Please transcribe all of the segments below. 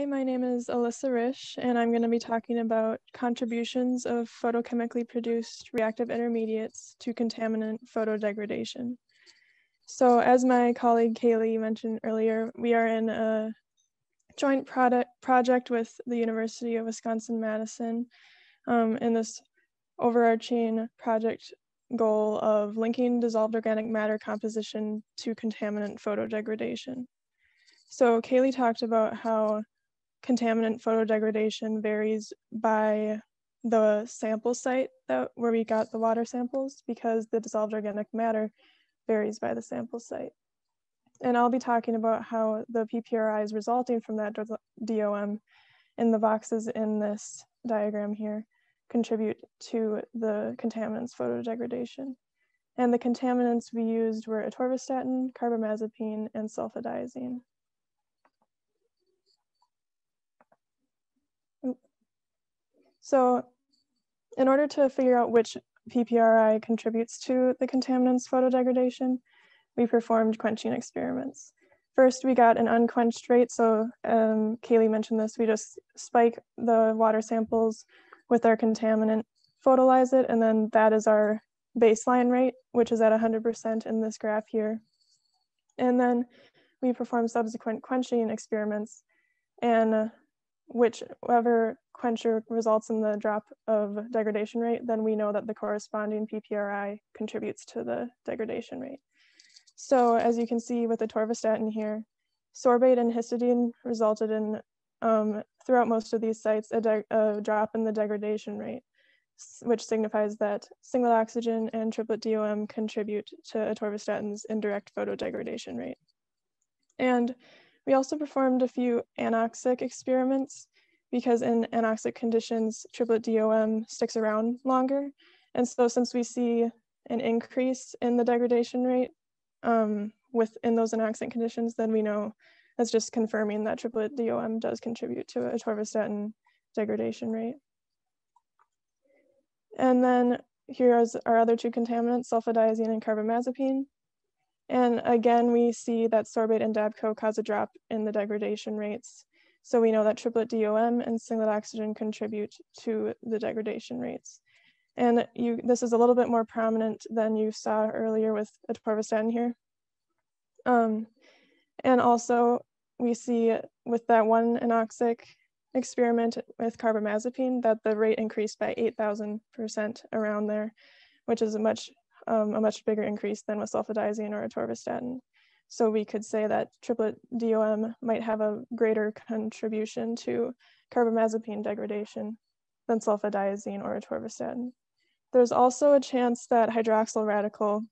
Hi, my name is Alyssa Risch, and I'm going to be talking about contributions of photochemically produced reactive intermediates to contaminant photodegradation. So as my colleague Kaylee mentioned earlier, we are in a joint product project with the University of Wisconsin-Madison um, in this overarching project goal of linking dissolved organic matter composition to contaminant photodegradation. So Kaylee talked about how contaminant photodegradation varies by the sample site that where we got the water samples because the dissolved organic matter varies by the sample site. And I'll be talking about how the PPRIs resulting from that DOM in the boxes in this diagram here contribute to the contaminants photodegradation. And the contaminants we used were atorvastatin, carbamazepine, and sulfadiazine. So in order to figure out which PPRI contributes to the contaminants photodegradation, we performed quenching experiments. First, we got an unquenched rate. So um, Kaylee mentioned this, we just spike the water samples with our contaminant, photolyze it, and then that is our baseline rate, which is at 100% in this graph here. And then we perform subsequent quenching experiments and whichever quencher results in the drop of degradation rate, then we know that the corresponding PPRI contributes to the degradation rate. So as you can see with the atorvastatin here, sorbate and histidine resulted in, um, throughout most of these sites, a, a, drop in the degradation rate, which signifies that singlet oxygen and triplet DOM contribute to atorvastatin's indirect photodegradation rate. And we also performed a few anoxic experiments because in anoxic conditions, triplet DOM sticks around longer. And so since we see an increase in the degradation rate um, within those anoxic conditions, then we know that's just confirming that triplet DOM does contribute to a atorvastatin degradation rate. And then here is our other two contaminants, sulfadiazine and carbamazepine. And again, we see that sorbate and DABCO cause a drop in the degradation rates. So we know that triplet DOM and singlet oxygen contribute to the degradation rates. And you, this is a little bit more prominent than you saw earlier with atorvastatin here. Um, and also we see with that one anoxic experiment with carbamazepine that the rate increased by 8,000% around there, which is a much um, a much bigger increase than with sulfadiazine or atorvastatin. So we could say that triplet DOM might have a greater contribution to carbamazepine degradation than sulfadiazine or atorvastatin. There's also a chance that hydroxyl radical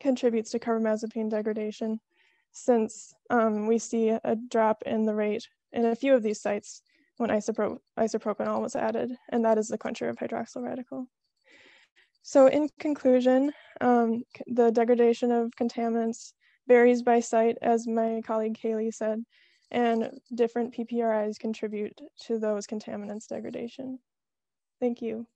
contributes to carbamazepine degradation since um, we see a drop in the rate in a few of these sites when isopro isopropanol was added, and that is the quencher of hydroxyl radical. So in conclusion, um, the degradation of contaminants varies by site, as my colleague Kaylee said, and different PPRIs contribute to those contaminants degradation. Thank you.